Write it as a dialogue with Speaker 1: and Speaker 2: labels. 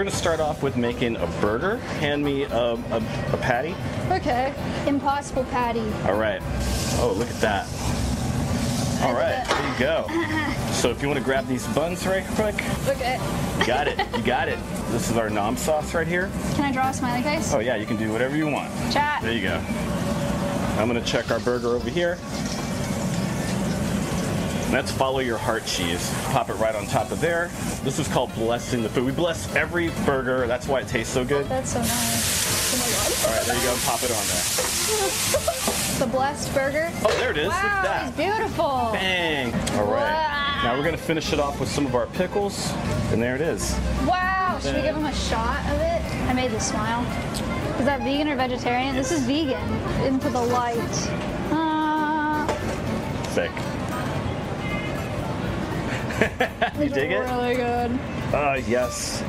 Speaker 1: we're gonna start off with making a burger. Hand me a, a, a patty.
Speaker 2: Okay. Impossible patty.
Speaker 1: All right. Oh, look at that. All right, there you go. So if you want to grab these buns right quick,
Speaker 2: Okay.
Speaker 1: you got it. You got it. This is our nom sauce right here.
Speaker 2: Can I draw a smiley face?
Speaker 1: Oh yeah, you can do whatever you want.
Speaker 2: Chat.
Speaker 1: There you go. I'm gonna check our burger over here. And Let's follow your heart cheese. Pop it right on top of there. This is called blessing the food. We bless every burger. That's why it tastes so good.
Speaker 2: That's so nice. Oh
Speaker 1: All right, there you go. Pop it on there.
Speaker 2: The blessed burger.
Speaker 1: Oh, there it is. Look
Speaker 2: Wow,
Speaker 1: at
Speaker 2: it's beautiful.
Speaker 1: Bang. All right. Now we're gonna finish it off with some of our pickles, and there it is.
Speaker 2: Wow. Should we give him a shot of it? I made this smile. Is that vegan or vegetarian? This is vegan. Into the light. Uh,
Speaker 1: Sick. you dig it?
Speaker 2: really good.
Speaker 1: Uh, yes.